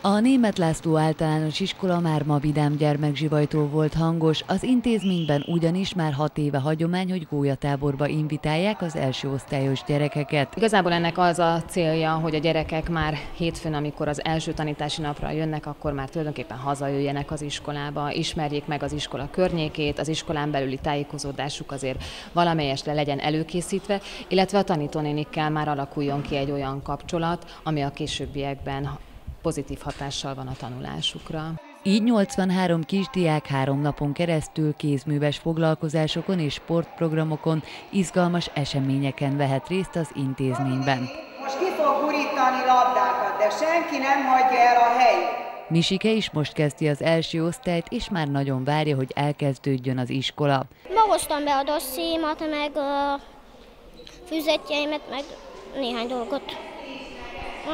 A Német László általános iskola már ma vidám gyermekzsivajtó volt hangos, az intézményben ugyanis már hat éve hagyomány, hogy gólyatáborba invitálják az első osztályos gyerekeket. Igazából ennek az a célja, hogy a gyerekek már hétfőn, amikor az első tanítási napra jönnek, akkor már tulajdonképpen hazajöjjenek az iskolába, ismerjék meg az iskola környékét, az iskolán belüli tájékozódásuk azért valamelyesre legyen előkészítve, illetve a tanítónénikkel már alakuljon ki egy olyan kapcsolat, ami a későbbiekben pozitív hatással van a tanulásukra. Így 83 kisdiák három napon keresztül kézműves foglalkozásokon és sportprogramokon, izgalmas eseményeken vehet részt az intézményben. Most ki fog gurítani labdákat, de senki nem hagyja el a helyét. Misike is most kezdi az első osztályt, és már nagyon várja, hogy elkezdődjön az iskola. Ma hoztam be a dosszémat, meg a füzetjeimet, meg néhány dolgot,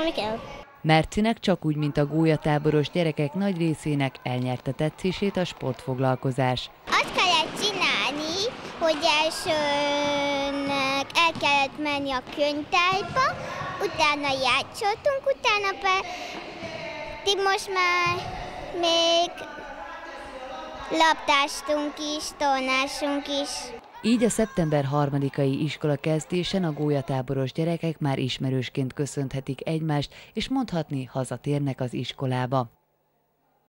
ami kell. Mercinek csak úgy, mint a gólyatáboros gyerekek nagy részének elnyerte tetszését a sportfoglalkozás. Azt kellett csinálni, hogy elsőnek el kellett menni a könyvtárba, utána játszottunk, utána pedig most már még labdástunk is, tornásunk is. Így a szeptember harmadikai iskola kezdésen a gólyatáboros gyerekek már ismerősként köszönhetik egymást, és mondhatni hazatérnek az iskolába.